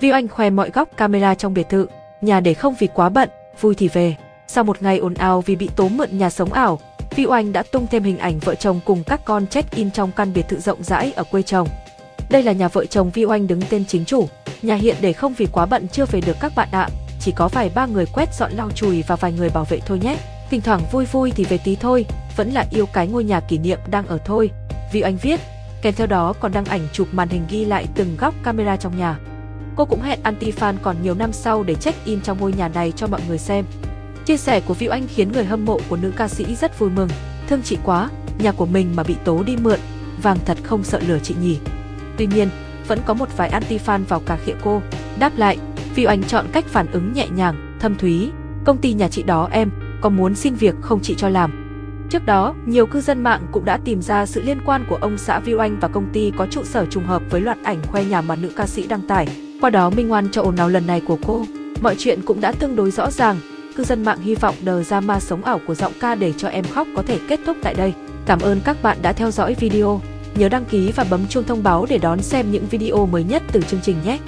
Vi Oanh khoe mọi góc camera trong biệt thự, nhà để không vì quá bận, vui thì về. Sau một ngày ồn ào vì bị tố mượn nhà sống ảo, Vi Oanh đã tung thêm hình ảnh vợ chồng cùng các con check-in trong căn biệt thự rộng rãi ở quê chồng. Đây là nhà vợ chồng Vi Oanh đứng tên chính chủ, nhà hiện để không vì quá bận chưa về được các bạn ạ, chỉ có vài ba người quét dọn lau chùi và vài người bảo vệ thôi nhé. Thỉnh thoảng vui vui thì về tí thôi, vẫn là yêu cái ngôi nhà kỷ niệm đang ở thôi. Vi Oanh viết, kèm theo đó còn đăng ảnh chụp màn hình ghi lại từng góc camera trong nhà. Cô cũng hẹn anti-fan còn nhiều năm sau để check-in trong ngôi nhà này cho mọi người xem. Chia sẻ của viu anh khiến người hâm mộ của nữ ca sĩ rất vui mừng. Thương chị quá, nhà của mình mà bị tố đi mượn, vàng thật không sợ lửa chị nhỉ. Tuy nhiên, vẫn có một vài anti-fan vào cà khịa cô. Đáp lại, viu anh chọn cách phản ứng nhẹ nhàng, thâm thúy. Công ty nhà chị đó em, có muốn xin việc không chị cho làm. Trước đó, nhiều cư dân mạng cũng đã tìm ra sự liên quan của ông xã viu anh và công ty có trụ sở trùng hợp với loạt ảnh khoe nhà mà nữ ca sĩ đăng tải. Qua đó minh oan cho ồn ào lần này của cô. Mọi chuyện cũng đã tương đối rõ ràng, cư dân mạng hy vọng đờ ra ma sống ảo của giọng ca để cho em khóc có thể kết thúc tại đây. Cảm ơn các bạn đã theo dõi video. Nhớ đăng ký và bấm chuông thông báo để đón xem những video mới nhất từ chương trình nhé.